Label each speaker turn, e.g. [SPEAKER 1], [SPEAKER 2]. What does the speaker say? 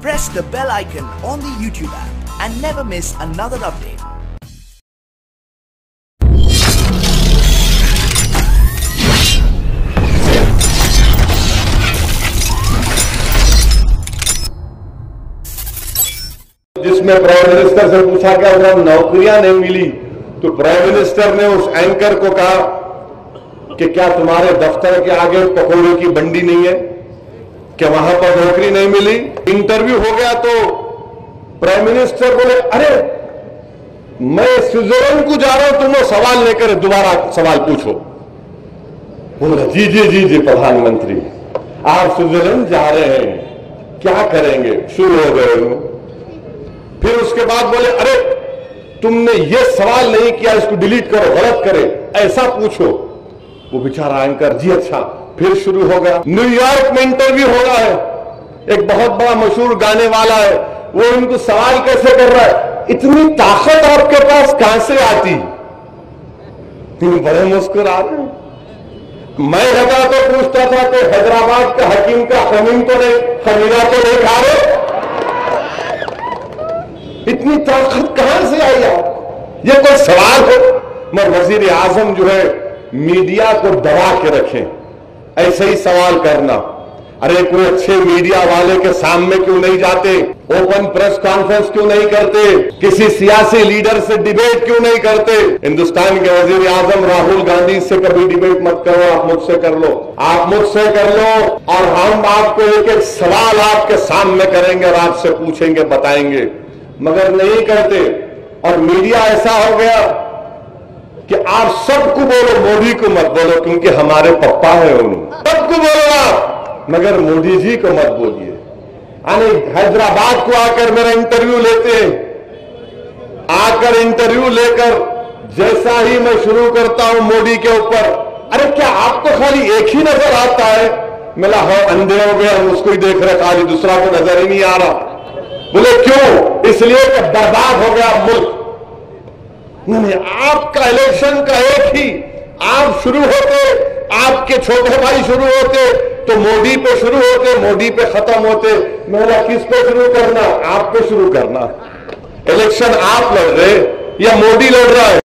[SPEAKER 1] press the bell icon on the YouTube app and never miss another update.
[SPEAKER 2] जिसमें prime minister से पूछा क्या उधर नौकरियाँ नहीं मिली तो प्राइम मिनिस्टर ने उस एंकर को कहा कि क्या तुम्हारे दफ्तर के आगे पकौड़े की बंडी नहीं है क्या वहाँ पर नौकरी नहीं मिली? इंटरव्यू हो गया तो प्राइम मिनिस्टर बोले, अरे, मैं स्विट्जरलैंड को जा रहा हूँ, तुम वो सवाल लेकर दोबारा सवाल पूछो। बोले, जी जी जी जी, प्रधानमंत्री, आप स्विट्जरलैंड जा रहे हैं, क्या करेंगे? शुरू हो गए फिर उसके बाद बोले, अरे, तुमने ये सवाल नहीं किया, इसको डिलीट करो, गलत करे, ऐसा पूछो। वो बेचारा एंकर, जी अच्छा फिर शुरू हो गया। न्यूयॉर्क में इंटरव्यू हो रहा है। एक बहुत बड़ा मशहूर गाने वाला है। वो उनको सवाल कैसे कर रहा है? इतनी ताकत आपके पास कहाँ से आती? तुम बड़े मुस्कुरा रहे मैं लगा तो पूछता था कि हैदराबाद का हकीम का खमीम तो नहीं, खमीना तो नहीं खा रहे? इतनी ताकत कहाँ से आई आप ये कोई सवाल हो? मैं वज़ीर आज़म जो है मीडिया को दबा के रखें। ऐसे ही सवाल करना, अरे कोई अच्छे मीडिया वाले के सामने क्यों नहीं जाते? ओपन प्रेस कॉन्फ्रेंस क्यों नहीं करते? किसी सियासी लीडर से डिबेट क्यों नहीं करते? हिंदुस्तान के वज़ीर आज़म राहुल गांधी से कभी डिबेट मत करो, आप मुझसे कर लो। आप मुझसे कर लो और हम आपको एक एक सवाल आपके सामने करेंगे और आपसे पूछेंगे, बताएँगे। मगर नहीं करते। और मीडिया ऐसा हो गया कि आप सबको बोलो, मोदी को मत बोलो, क्योंकि हमारे पप्पा है उन्होंने। सबको बोलो आप मगर मोदी जी को मत बोलिए। यानी हैदराबाद को आकर मेरा इंटरव्यू लेते हैं। आकर इंटरव्यू लेकर जैसा ही मैं शुरू करता हूँ मोदी के ऊपर, अरे क्या आपको खाली एक ही नज़र आता है? मिला, हो अंधे हो गए हम उसको ही देख रहे खाली दूसरा को नज़र ही नहीं आ रहा। बोले, क्यों? इसलिए कि बर्बाद हो गया मुल्क। नहीं, आपका इलेक्शन का एक ही। आप शुरू होते, आपके छोटे भाई शुरू होते तो मोदी पे शुरू होते, मोदी पे खत्म होते। मेरा किस पे शुरू करना? आप पे शुरू करना। इलेक्शन आप लड़ रहे या मोदी लड़ रहा है?